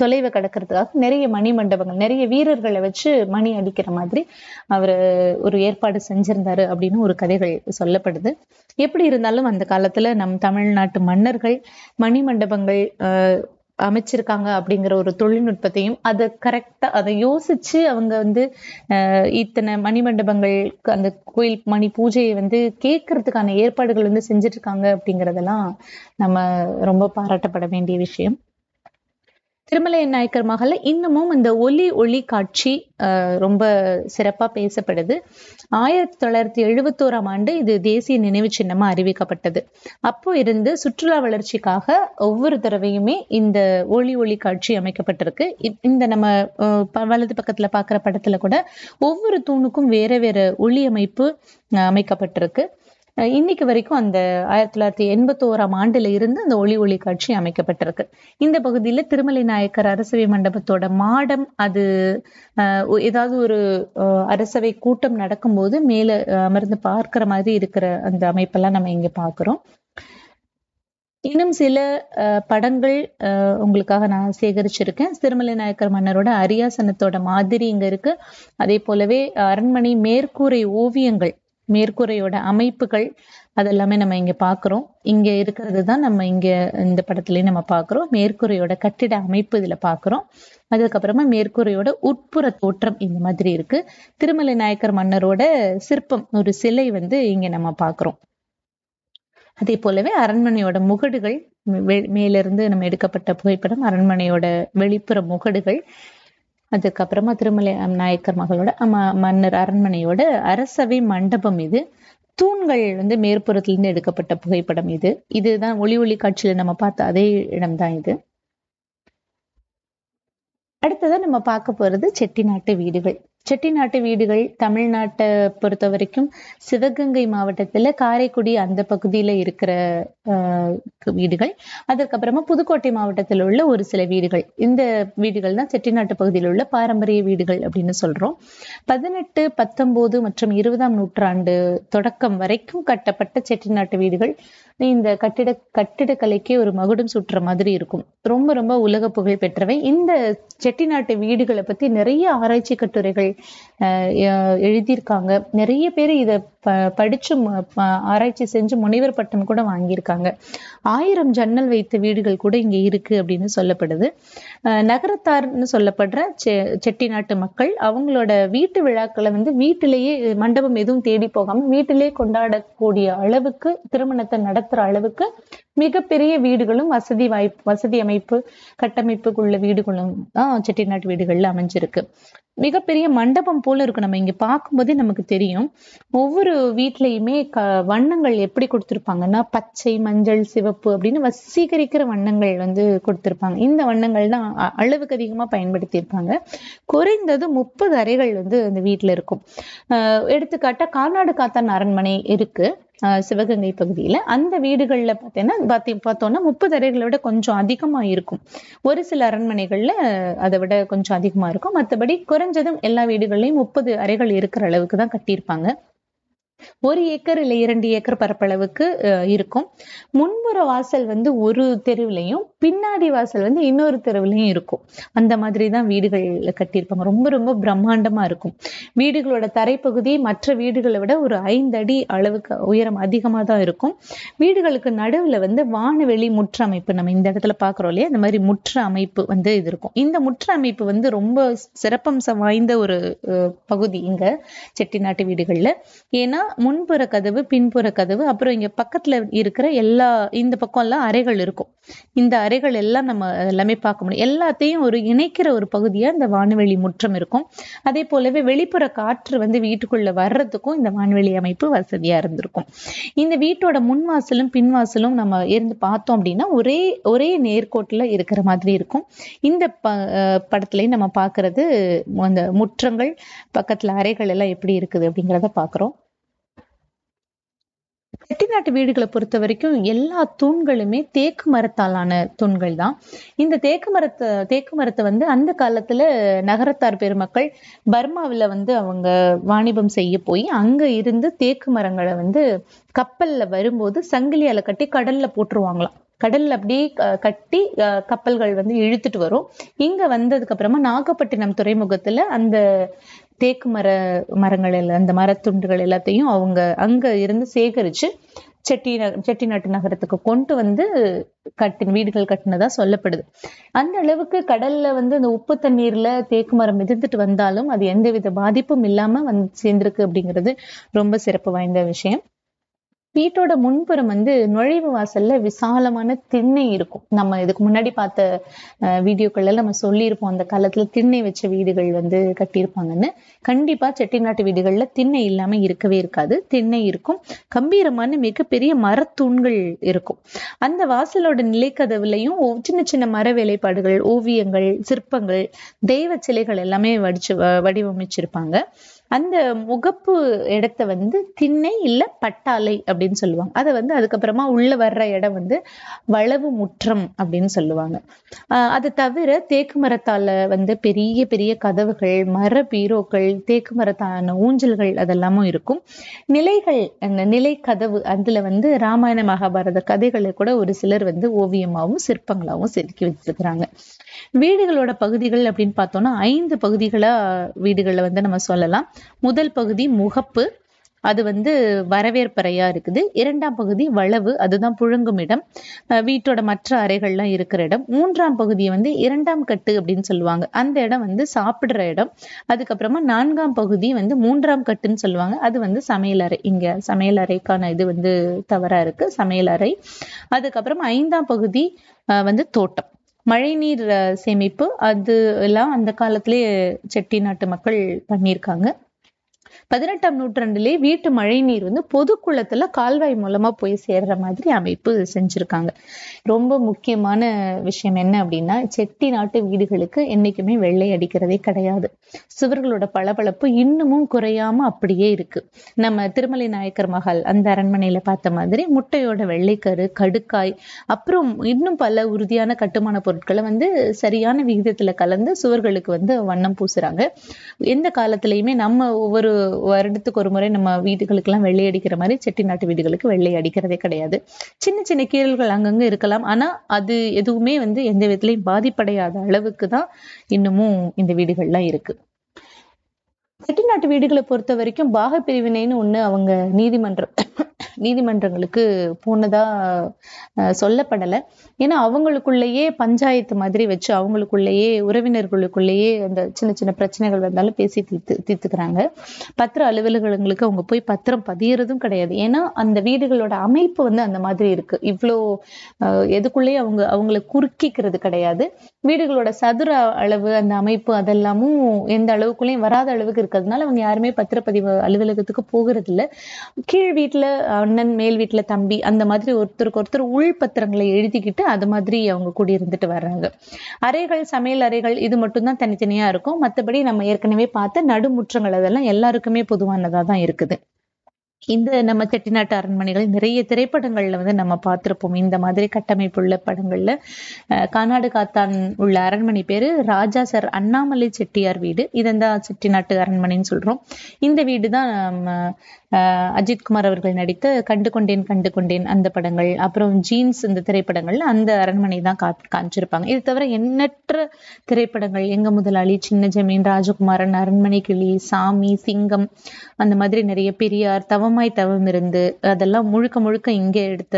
தொலைவை கடக்கிறதுக்காக நிறைய மணி மண்டபங்கள் நிறைய வீரர்களை வச்சு மணி அடிக்கிற மாதிரி அவர் ஒரு ஏற்பாடு செஞ்சிருந்தாரு அப்படின்னு ஒரு கதைகள் சொல்லப்படுது. எப்படி இருந்தாலும் அந்த காலத்துல நம் தமிழ்நாட்டு மன்னர்கள் மணி மண்டபங்கள் ஆஹ் அமைச்சிருக்காங்க அப்படிங்கிற ஒரு தொழில்நுட்பத்தையும் அதை கரெக்டா அதை யோசிச்சு அவங்க வந்து ஆஹ் இத்தனை மணி மண்டபங்கள் அந்த கோயில் மணி பூஜையை வந்து கேட்கறதுக்கான ஏற்பாடுகள் வந்து செஞ்சுட்டு இருக்காங்க அப்படிங்கறதெல்லாம் நம்ம ரொம்ப பாராட்டப்பட வேண்டிய விஷயம். திருமலை நாயக்கர் மகள இன்னமும் இந்த ஒலி ஒளி காட்சி ரொம்ப சிறப்பா பேசப்படுது. ஆயிரத்தி தொள்ளாயிரத்தி எழுபத்தோராம் ஆண்டு இது தேசிய நினைவு சின்னமா அறிவிக்கப்பட்டது. அப்போ இருந்து சுற்றுலா வளர்ச்சிக்காக ஒவ்வொரு தடவையுமே இந்த ஒளி ஒளி காட்சி அமைக்கப்பட்டிருக்கு. இந்த நம்ம வலது பக்கத்துல பாக்குற படத்துல கூட ஒவ்வொரு தூணுக்கும் வேற வேற ஒளி அமைப்பு அமைக்கப்பட்டிருக்கு. இன்னைக்கு வரைக்கும் அந்த ஆயிரத்தி தொள்ளாயிரத்தி எண்பத்தோராம் ஆண்டுல இருந்து அந்த ஒளி ஒளி காட்சி அமைக்கப்பட்டிருக்கு. இந்த பகுதியில திருமலை நாயக்கர் அரசவை மண்டபத்தோட மாடம் அது ஏதாவது ஒரு அரசவை கூட்டம் நடக்கும்போது மேல அமர்ந்து பார்க்கிற மாதிரி இருக்கிற அந்த அமைப்பெல்லாம் நம்ம இங்க பாக்குறோம் இன்னும் சில படங்கள் உங்களுக்காக நான் சேகரிச்சிருக்கேன். திருமலை நாயக்கர் மன்னரோட அரியாசனத்தோட மாதிரி இங்க இருக்கு. அதே போலவே அரண்மனை மேற்கூரை ஓவியங்கள் மேற்கூரையோட அமைப்புகள் அதெல்லாமே நம்ம இங்க பாக்குறோம். இங்க இருக்கிறது தான் நம்ம இங்க இந்த படத்துலயும் நம்ம பாக்குறோம். மேற்கூரையோட கட்டிட அமைப்பு இதுல பாக்குறோம். அதுக்கப்புறமா மேற்கூரையோட உட்புற தோற்றம் இந்த மாதிரி இருக்கு. திருமலை நாயக்கர் மன்னரோட சிற்பம் ஒரு சிலை வந்து இங்க நம்ம பாக்குறோம். அதே போலவே அரண்மனையோட முகடுகள் மேலிருந்து நம்ம எடுக்கப்பட்ட புகைப்படம் அரண்மனையோட வெளிப்புற முகடுகள் அதுக்கப்புறமா திருமலை நாயக்கர் மகளோட மன்னர் அரண்மனையோட அரசவை மண்டபம் இது. தூண்கள் வந்து மேற்புறத்திலிருந்து எடுக்கப்பட்ட புகைப்படம் இது. இதுதான் ஒளி ஒளி காட்சியில நம்ம பார்த்த அதே இடம்தான் இது. அடுத்ததா நம்ம பார்க்க போறது செட்டிநாட்டு வீடுகள். செட்டிநாட்டு வீடுகள் தமிழ்நாட்டை பொறுத்த வரைக்கும் சிவகங்கை மாவட்டத்துல காரைக்குடி அந்த பகுதியில இருக்கிற ஆஹ், வீடுகள். அதற்கப்புறமா புதுக்கோட்டை மாவட்டத்தில் உள்ள ஒரு சில வீடுகள். இந்த வீடுகள் தான் செட்டிநாட்டு பகுதியில் உள்ள பாரம்பரிய வீடுகள் அப்படின்னு சொல்றோம். பதினெட்டு பத்தொன்பது மற்றும் இருபதாம் நூற்றாண்டு தொடக்கம் வரைக்கும் கட்டப்பட்ட செட்டிநாட்டு வீடுகள். இந்த கட்டிட கட்டிடக்கலைக்கே ஒரு மகுடம் சுட்டுற மாதிரி இருக்கும். ரொம்ப ரொம்ப உலக புகழ் பெற்றவை. இந்த செட்டிநாட்டு வீடுகளை பத்தி நிறைய ஆராய்ச்சி கட்டுரைகள் எழுதியிருக்காங்க. நிறைய பேர் இதை படிச்சு ஆராய்ச்சி செஞ்சு முனைவர் பட்டம் கூட வாங்கியிருக்காங்க. ஆயிரம் ஜன்னல் வைத்த வீடுகள் கூட இங்க இருக்கு அப்படின்னு சொல்லப்படுது. ஆஹ் நகரத்தார்னு சொல்லப்படுற செ- செட்டிநாட்டு மக்கள் அவங்களோட வீட்டு விழாக்களை வந்து வீட்டிலேயே மண்டபம் எதுவும் தேடி போகாம வீட்டிலேயே கொண்டாடக்கூடிய அளவுக்கு திருமணத்தை நட நடத்துற அளவுக்கு மிகப்பெரிய வீடுகளும் வசதி வாய்ப்பு வசதி அமைப்பு கட்டமைப்புக்குள்ள வீடுகளும் தான் செட்டிநாட்டு வீடுகள்ல அமைஞ்சிருக்கு. மிகப்பெரிய மண்டபம் போல இருக்கும் நம்ம இங்க பார்க்கும்போதே நமக்கு தெரியும். ஒவ்வொரு வீட்லயுமே க வண்ணங்கள் எப்படி கொடுத்திருப்பாங்கன்னா பச்சை மஞ்சள் சிவப்பு அப்படின்னு வசீகரிக்கிற வண்ணங்கள் வந்து கொடுத்திருப்பாங்க. இந்த வண்ணங்கள் தான் அ- அளவுக்கு அதிகமா பயன்படுத்தியிருப்பாங்க. குறைந்தது முப்பது அறைகள் வந்து அந்த வீட்டுல இருக்கும். அஹ் எடுத்துக்காட்டா கார்நாடு காத்தான் அரண்மனை இருக்கு. சிவகங்கை பகுதியில அந்த வீடுகள்ல பார்த்தீங்கன்னா பார்த்தி பார்த்தோம்னா முப்பது அறைகளை விட கொஞ்சம் அதிகமா இருக்கும். ஒரு சில அரண்மனைகள்ல அதை விட கொஞ்சம் அதிகமா இருக்கும். மத்தபடி குறைஞ்சதும் எல்லா வீடுகள்லயும் முப்பது அறைகள் இருக்கிற அளவுக்கு தான் கட்டியிருப்பாங்க. ஒரு ஏக்கர் இல்லை இரண்டு ஏக்கர் பரப்பளவுக்கு இருக்கும். முன்புற வாசல் வந்து ஒரு தெருவிலையும் பின்னாடி வாசல் வந்து இன்னொரு தெருவிலையும் இருக்கும். அந்த மாதிரி தான் வீடுகள் கட்டியிருப்பாங்க. ரொம்ப ரொம்ப பிரம்மாண்டமா இருக்கும். வீடுகளோட தரைப்பகுதி மற்ற வீடுகளை விட ஒரு ஐந்து அடி அளவுக்கு உயரம் அதிகமாக தான் இருக்கும். வீடுகளுக்கு நடுவுல வந்து வானவெளி முற்ற அமைப்பு நம்ம இந்த இடத்துல பாக்குறோம் இல்லையா? இந்த மாதிரி முற்ற அமைப்பு வந்து இது இருக்கும். இந்த முற்ற அமைப்பு வந்து ரொம்ப சிறப்பம்சம் வாய்ந்த ஒரு அஹ், பகுதி இங்க செட்டிநாட்டு வீடுகள்ல. ஏன்னா முன்புற கதவு பின்புற கதவு அப்புறம் இங்க பக்கத்துல இருக்கிற எல்லா இந்த பக்கம் எல்லாம் அறைகள் இருக்கும். இந்த அறைகள் எல்லாம் நம்ம எல்லாமே பார்க்க முடியும். எல்லாத்தையும் ஒரு இணைக்கிற ஒரு பகுதியா இந்த வானவெளி முற்றம் இருக்கும். அதே போலவே வெளிப்புற காற்று வந்து வீட்டுக்குள்ள வர்றதுக்கும் இந்த வான்வெளி அமைப்பு வசதியா இருந்திருக்கும். இந்த வீட்டோட முன் வாசலும் நம்ம இருந்து பார்த்தோம் அப்படின்னா ஒரே ஒரே நேர்கோட்டுல இருக்கிற மாதிரி இருக்கும். இந்த ப படத்துலயும் நம்ம பார்க்கிறது அந்த முற்றங்கள் பக்கத்துல அறைகள் எல்லாம் எப்படி இருக்குது அப்படிங்கிறத பாக்குறோம் செட்டிநாட்டு வீடுகளை பொறுத்த வரைக்கும் எல்லா தூண்களுமே தேக்கு மரத்தாலான தூண்கள் தான் இந்த தேக்கு மரத்தை தேக்கு மரத்தை வந்து அந்த காலத்துல நகரத்தார் பெருமக்கள் பர்மாவுல வந்து அவங்க வாணிபம் செய்ய போய் அங்க இருந்து தேக்கு மரங்களை வந்து கப்பல்ல வரும்போது சங்கிலியால கட்டி கடல்ல போட்டுருவாங்களாம். கடல்ல அப்படியே கட்டி அஹ், கப்பல்கள் வந்து இழுத்துட்டு வரும். இங்க வந்ததுக்கு அப்புறமா நாகப்பட்டினம் துறைமுகத்துல அந்த தேக்கு மர மரங்கள் எல்லாம் அந்த மரத்துண்டுகள் எல்லாத்தையும் அவங்க அங்க இருந்து சேகரிச்சு செட்டி செட்டிநாட்டு நகரத்துக்கு கொண்டு வந்து கட்டி வீடுகள் கட்டினதா சொல்லப்படுது. அந்த அளவுக்கு கடல்ல வந்து அந்த உப்பு தண்ணீர்ல தேக்கு மரம் மிதந்துட்டு வந்தாலும் அது எந்தவித பாதிப்பும் இல்லாம வந்து சேர்ந்திருக்கு அப்படிங்கிறது ரொம்ப சிறப்பு வாய்ந்த விஷயம். வீட்டோட முன்புறம் வந்து நுழைவு வாசல்ல விசாலமான திண்ணை இருக்கும். நம்ம இதுக்கு முன்னாடி பார்த்த வீடியோக்கள்ல நம்ம சொல்லியிருப்போம் அந்த காலத்துல திண்ணை வச்ச வீடுகள் வந்து கட்டியிருப்பாங்கன்னு. கண்டிப்பா செட்டிநாட்டு வீடுகள்ல திண்ணை இல்லாம இருக்கவே இருக்காது. திண்ணை இருக்கும். கம்பீரமான மிகப்பெரிய மரத்தூண்கள் இருக்கும். அந்த வாசலோட நிலைக்கதவுலையும் சின்ன சின்ன மர வேலைப்பாடுகள் ஓவியங்கள் சிற்பங்கள் தெய்வ சிலைகள் எல்லாமே வடிச்சு வ- வடிவமைச்சிருப்பாங்க. அந்த முகப்பு இடத்த வந்து திண்ணை இல்ல பட்டாலை அப்படின்னு சொல்லுவாங்க. அதை வந்து அதுக்கப்புறமா உள்ள வர்ற இடம் வந்து வளவு முற்றம் அப்படின்னு சொல்லுவாங்க. ஆஹ் அது தவிர தேக்கு மரத்தால வந்து பெரிய பெரிய கதவுகள் மர பீரோக்கள் தேக்கு மரத்தான ஊஞ்சல்கள் அதெல்லாமும் இருக்கும். நிலைகள் அந்த நிலை கதவு அதுல வந்து ராமாயண மகாபாரத கதைகளை கூட ஒரு சிலர் வந்து ஓவியமாவும் சிற்பங்களாவும் செதுக்கி வச்சிருக்கிறாங்க. வீடுகளோட பகுதிகள் அப்படின்னு பார்த்தோம்னா ஐந்து பகுதிகளா வீடுகளை வந்து நம்ம சொல்லலாம். முதல் பகுதி முகப்பு அது வந்து வரவேற்பறையா இருக்குது. இரண்டாம் பகுதி வளவு அதுதான் புழுங்கும் இடம். வீட்டோட மற்ற அறைகள்லாம் இருக்கிற இடம். மூன்றாம் பகுதியை வந்து இரண்டாம் கட்டு அப்படின்னு சொல்லுவாங்க. அந்த இடம் வந்து சாப்பிடுற இடம். அதுக்கப்புறமா நான்காம் பகுதி வந்து மூன்றாம் கட்டுன்னு சொல்லுவாங்க. அது வந்து சமையலறை இங்க சமையலறைக்கான இது வந்து தவறா இருக்கு. சமையலறை அதுக்கப்புறம் ஐந்தாம் பகுதி அஹ் வந்து தோட்டம். மழைநீர் சேமிப்பு அது எல்லாம் அந்த காலத்திலேயே செட்டிநாட்டு மக்கள் பண்ணியிருக்காங்க. பதினெட்டாம் நூற்றாண்டிலே வீட்டு மழை நீர் வந்து பொது குளத்துல கால்வாய் மூலமா போய் சேர்ற மாதிரி அமைப்பு செஞ்சிருக்காங்க. ரொம்ப முக்கியமான விஷயம் என்ன அப்படின்னா செட்டி நாட்டு வீடுகளுக்கு என்னைக்குமே வெள்ளை அடிக்கிறதே கிடையாது. சுவர்களோட பளபளப்பு இன்னமும் குறையாம அப்படியே இருக்கு. நம்ம திருமலை நாயக்கர் மகால் அந்த அரண்மனையில பார்த்த மாதிரி முட்டையோட வெள்ளைக்கரு கடுக்காய் அப்புறம் இன்னும் பல உறுதியான கட்டுமான பொருட்களை வந்து சரியான விகிதத்துல கலந்து சுவர்களுக்கு வந்து வண்ணம் பூசுறாங்க. எந்த காலத்திலயுமே நம்ம ஒவ்வொரு வருடத்துக்கு ஒரு முறை நம்ம வீடுகளுக்கு எல்லாம் வெள்ளை அடிக்கிற மாதிரி செட்டிநாட்டு வீடுகளுக்கு வெள்ளை அடிக்கிறதே கிடையாது. சின்ன சின்ன கீறல்கள் அங்கங்க இருக்கலாம். ஆனா அது எதுவுமே வந்து எந்த விதத்துலையும் பாதிப்படையாத அளவுக்கு தான் இன்னமும் இந்த வீடுகள்லாம் இருக்கு. செட்டிநாட்டு வீடுகளை பொறுத்த வரைக்கும் பாக பிரிவினைன்னு ஒண்ணு அவங்க நீதிமன்றம் நீதிமன்றங்களுக்கு போனதா சொல்லப்படலை. ஏன்னா அவங்களுக்குள்ளேயே பஞ்சாயத்து மாதிரி வச்சு அவங்களுக்குள்ளேயே உறவினர்களுக்குள்ளேயே அந்த சின்ன சின்ன பிரச்சனைகள் வந்தாலும் பேசி தீர்த்து தீர்த்துக்கிறாங்க. பத்திர அலுவலகங்களுக்கு அவங்க போய் பத்திரம் பதியறதும் கிடையாது. ஏன்னா அந்த வீடுகளோட அமைப்பு வந்து அந்த மாதிரி இருக்கு. இவ்வளோ எதுக்குள்ளேயே அவங்க அவங்கள குறுக்கிக்கிறது கிடையாது. வீடுகளோட சதுர அளவு அந்த அமைப்பு அதெல்லாமும் எந்த அளவுக்குள்ளேயும் வராத அளவுக்கு இருக்கிறதுனால அவங்க யாருமே பத்திரப்பதிவு அலுவலகத்துக்கு போகிறது இல்லை கீழ் வீட்டுல அண்ணன் மேல் வீட்டுல தம்பி அந்த மாதிரி ஒருத்தருக்கு ஒருத்தர் உள் பத்திரங்களை எழுதிக்கிட்டு அது மாதிரி அவங்க குடியிருந்துட்டு வர்றாங்க. அறைகள் சமையல் அறைகள் இது மட்டும்தான் தனித்தனியா இருக்கும். மத்தபடி நம்ம ஏற்கனவே பார்த்த நடுமுற்றங்கள் அதெல்லாம் எல்லாருக்குமே பொதுவானதாக தான் இருக்குது. இந்த நம்ம செட்டிநாட்டு அரண்மனைகள் நிறைய திரைப்படங்கள்ல வந்து நம்ம பார்த்திருப்போம். இந்த மாதிரி கட்டமைப்புள்ள படங்கள்ல கானாடு காத்தான் உள்ள அரண்மனை பேரு ராஜா சர் அண்ணாமலை செட்டியார் வீடு. இதந்தான் செட்டிநாட்டு அரண்மனைன்னு சொல்றோம். இந்த வீடு தான் அஹ் அஜித் குமார் அவர்கள் நடித்த கண்டு கொண்டேன் கண்டு கொண்டேன் அந்த படங்கள் அப்புறம் ஜீன்ஸ் இந்த திரைப்படங்கள்ல அந்த அரண்மனை தான் காமிச்சிருப்பாங்க. இது தவிர எண்ணற்ற திரைப்படங்கள் எங்க முதலாளி சின்ன ஜமீன் ராஜகுமாரன் அரண்மனை கிளி சாமி சிங்கம் அந்த மாதிரி நிறைய பெரியார் தவமாய் தவம் இருந்து அதெல்லாம் முழுக்க முழுக்க இங்கே எடுத்த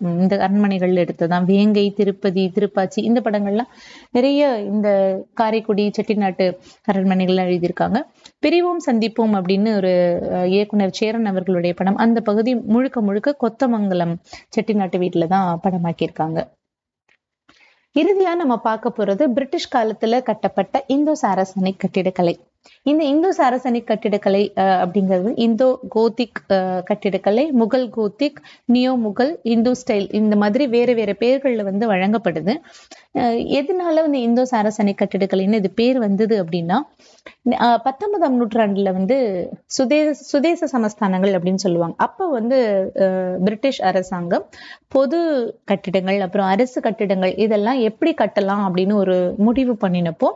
இந்த அரண்மனைகள்ல எடுத்ததான் வேங்கை திருப்பதி திருப்பாச்சி இந்த படங்கள்லாம் நிறைய இந்த காரைக்குடி செட்டிநாட்டு அரண்மனைகள்ல எழுதியிருக்காங்க. பிரிவோம் சந்திப்போம் அப்படின்னு ஒரு அஹ், இயக்குனர் சேரன் அவர்களுடைய படம். அந்த பகுதி முழுக்க முழுக்க கொத்தமங்கலம் செட்டிநாட்டு வீட்டுல தான் படமாக்கியிருக்காங்க. இறுதியா நம்ம பார்க்க போறது பிரிட்டிஷ் காலத்துல கட்டப்பட்ட இந்தோ சாரசனிக் கட்டிடக்கலை. இந்த இந்தோ சாரசனிக் கட்டிடக்கலை அப்படிங்கிறது இந்தோ கோதிக் கட்டிடக்கலை Mughal Gothic neo Mughal Hindu style இந்த மாதிரி வேறு வேறு பேர்களில் வந்து வழங்கப்படுது. எதனால வந்து இந்தோ சாரசனிக் கட்டிடக்கலைன்னு இது பேர் வந்தது அப்படின்னா பத்தொன்பதாம் நூற்றாண்டுல வந்து சுதேச சுதேச சமஸ்தானங்கள் அப்படின்னு சொல்லுவாங்க. அப்போ வந்து அஹ், பிரிட்டிஷ் அரசாங்கம் பொது கட்டிடங்கள் அப்புறம் அரசு கட்டிடங்கள் இதெல்லாம் எப்படி கட்டலாம் அப்படின்னு ஒரு முடிவு பண்ணினப்போ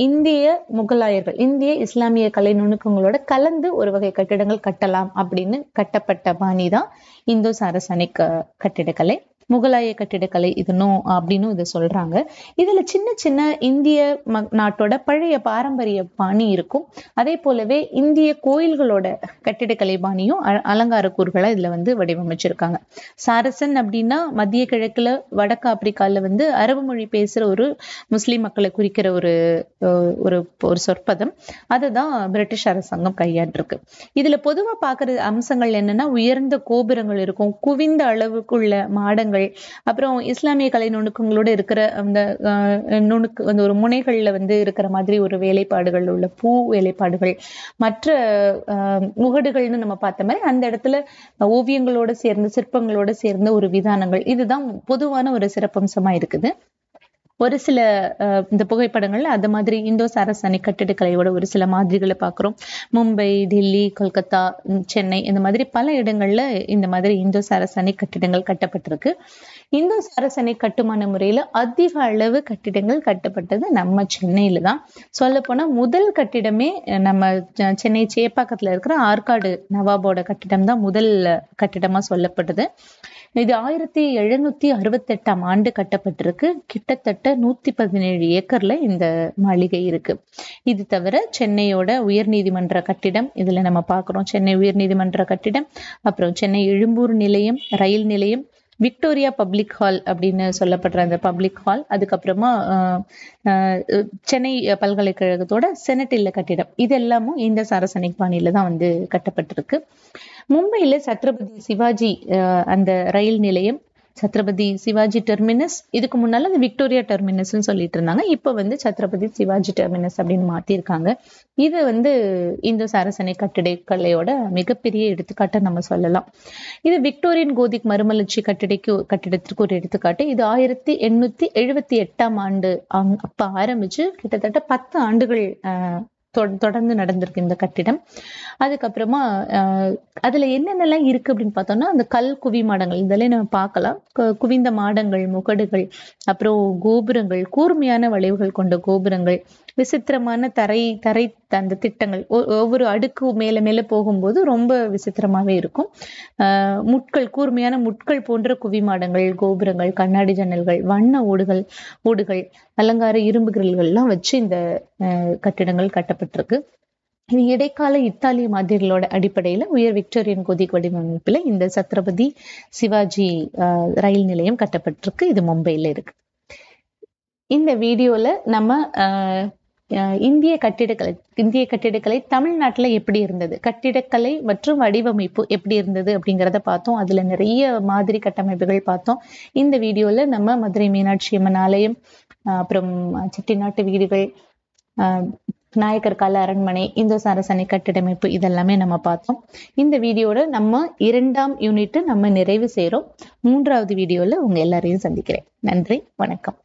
இந்திய இந்திய முகலாயர்கள் இந்திய இஸ்லாமிய கலை நுணுக்கங்களோட கலந்து ஒரு வகை கட்டிடங்கள் கட்டலாம் அப்படின்னு கட்டப்பட்ட பாணி தான் இந்தோ சாரசனிக் கட்டிடக்கலை. முகலாய கட்டிடக்கலை இதுனும் அப்படின்னு இதை சொல்றாங்க. இதுல சின்ன சின்ன இந்திய ம- நாட்டோட பழைய பாரம்பரிய பாணி இருக்கும். அதே போலவே இந்திய கோயில்களோட கட்டிடக்கலை பாணியும் அலங்கார கூறுகளை இதுல வந்து வடிவமைச்சிருக்காங்க. சாரசன் அப்படின்னா மத்திய கிழக்குல வடக்கு ஆப்பிரிக்கால வந்து அரபு மொழி பேசுற ஒரு முஸ்லிம் மக்களை குறிக்கிற ஒரு ஒரு ஒரு சொற்பதம். அதுதான் பிரிட்டிஷ் அரசாங்கம் கையாண்டிருக்கு. இதுல பொதுவா பாக்குற அம்சங்கள் என்னன்னா உயர்ந்த கோபுரங்கள் இருக்கும். குவிந்த அளவுக்குள்ள மாடங்கள் அப்புறம் இஸ்லாமிய கலை நுணுக்கங்களோட இருக்கிற அந்த நுணுக்கு அந்த ஒரு முனைகள்ல வந்து இருக்கிற மாதிரி ஒரு வேலைப்பாடுகள் உள்ள பூ வேலைப்பாடுகள் மற்ற அஹ், முகடுகள்னு நம்ம பார்த்த மாதிரி அந்த இடத்துல ஓவியங்களோட சேர்ந்து சிற்பங்களோட சேர்ந்த ஒரு விதானங்கள் இதுதான் பொதுவான ஒரு சிறப்பம்சமா இருக்குது. ஒரு சில இந்த புகைப்படங்கள்ல அது மாதிரி இந்தோ சாரசனிக் கட்டிடக்கலையோட ஒரு சில மாதிரிகளை பார்க்குறோம் மும்பை டெல்லி கொல்கத்தா சென்னை இந்த மாதிரி பல இடங்கள்ல இந்த மாதிரி இந்தோ சாரசனிக் கட்டிடங்கள் கட்டப்பட்டிருக்கு. இந்தோ சாரசனிக் கட்டுமான முறையில அதிக அளவு கட்டிடங்கள் கட்டப்பட்டது நம்ம சென்னையில தான். சொல்ல போனா முதல் கட்டிடமே அஹ், நம்ம சென்னை சேப்பாக்கத்துல இருக்கிற ஆற்காடு நவாபோட கட்டிடம் தான் முதல் கட்டிடமா சொல்லப்படுது இது ஆயிரத்தி எழுநூத்தி அறுபத்தெட்டாம் ஆண்டு கட்டப்பட்டிருக்கு. கிட்டத்தட்ட நூத்தி பதினேழு ஏக்கர்ல இந்த மாளிகை இருக்கு. இது தவிர சென்னையோட உயர்நீதிமன்ற கட்டிடம் இதுல நம்ம பார்க்கிறோம் சென்னை உயர்நீதிமன்ற கட்டிடம் அப்புறம் சென்னை எழும்பூர் நிலையம் ரயில் நிலையம் விக்டோரியா பப்ளிக் ஹால் அப்படின்னு சொல்லப்படுற அந்த பப்ளிக் ஹால் அதுக்கப்புறமா சென்னை பல்கலைக்கழகத்தோட செனட் இல்ல கட்டிடம். இது எல்லாமும் இந்த சாரசனிக் பாணியில தான் வந்து கட்டப்பட்டிருக்கு. மும்பையில சத்ரபதி சிவாஜி அஹ், அந்த ரயில் நிலையம் சத்ரபதி சிவாஜி டெர்மினஸ் இதுக்கு முன்னால அந்த விக்டோரியா டெர்மினஸ்ன்னு சொல்லிட்டு இருந்தாங்க. இப்ப வந்து சத்ரபதி சிவாஜி டெர்மினஸ் அப்படின்னு மாத்திருக்காங்க. இது வந்து இந்து சாரசனை கட்டிடக்கலையோட மிகப்பெரிய எடுத்துக்காட்டை நம்ம சொல்லலாம். இது விக்டோரியன் கோதிக் மறுமலர்ச்சி கட்டிடைக்கு கட்டிடத்திற்கு ஒரு எடுத்துக்காட்டு. இது ஆயிரத்தி எண்ணூத்தி எழுபத்தி எட்டாம் ஆண்டு அங்- அப்ப ஆரம்பிச்சு கிட்டத்தட்ட பத்து ஆண்டுகள் ஆஹ், தொடர்ந்து நடந்திருக்கு இந்த கட்டிடம். அதுக்கப்புறமா ஆஹ், அதுல என்னென்னலாம் இருக்கு அப்படின்னு பார்த்தோம்னா அந்த கல் குவி மாடங்கள். இதெல்லாம் நம்ம பார்க்கலாம். குவிந்த மாடங்கள் முகடுகள் அப்புறம் கோபுரங்கள் கூர்மையான வளைவுகள் கொண்ட கோபுரங்கள். விசித்திரமான தரை தரை அந்த திட்டங்கள். ஒ- ஒவ்வொரு அடுக்கு மேல மேல போகும்போது ரொம்ப விசித்திரமாவே இருக்கும். ஆஹ் முட்கள் கூர்மையான முட்கள் போன்ற குவிமாடங்கள் கோபுரங்கள் கண்ணாடி ஜன்னல்கள் வண்ண ஓடுகள் ஓடுகள் அலங்கார இரும்பு கிரில்கள்லாம் வச்சு இந்த ஆஹ் கட்டிடங்கள் கட்டப்பட்டிருக்கு. இது இடைக்கால இத்தாலிய மாதிரிகளோட அடிப்படையில உயர் விக்டோரியன் கொதிக் வடிவமைப்புல இந்த சத்ரபதி சிவாஜி ஆஹ், ரயில் நிலையம் கட்டப்பட்டிருக்கு. இது மும்பையில இருக்கு. இந்த வீடியோல நம்ம இந்திய கட்டிடக்கலை இந்திய கட்டிடக்கலை தமிழ்நாட்டுல எப்படி இருந்தது? கட்டிடக்கலை மற்றும் வடிவமைப்பு எப்படி இருந்தது அப்படிங்கிறத பார்த்தோம். அதுல நிறைய மாதிரி கட்டமைப்புகள் பார்த்தோம். இந்த வீடியோல நம்ம மதுரை மீனாட்சி அம்மன் ஆலயம் ஆஹ், அப்புறம் செட்டிநாட்டு வீடுகள் ஆஹ், நாயக்கர் கால அரண்மனை இந்த சாரசனை கட்டிடமைப்பு இதெல்லாமே நம்ம பார்த்தோம். இந்த வீடியோட நம்ம இரண்டாம் யூனிட் நம்ம நிறைவு செய்கிறோம் மூன்றாவது வீடியோவில் உங்க எல்லாரையும் சந்திக்கிறேன். நன்றி வணக்கம்.